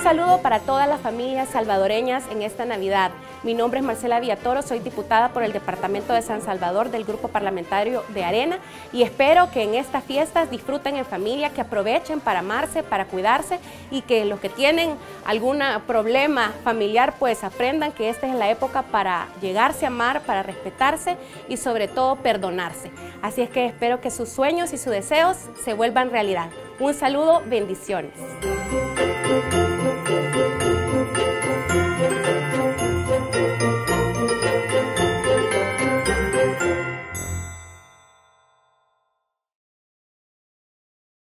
saludo para todas las familias salvadoreñas en esta Navidad. Mi nombre es Marcela Villatoro, soy diputada por el Departamento de San Salvador del Grupo Parlamentario de Arena y espero que en estas fiestas disfruten en familia, que aprovechen para amarse, para cuidarse y que los que tienen algún problema familiar pues aprendan que esta es la época para llegarse a amar, para respetarse y sobre todo perdonarse. Así es que espero que sus sueños y sus deseos se vuelvan realidad. Un saludo, bendiciones. thank you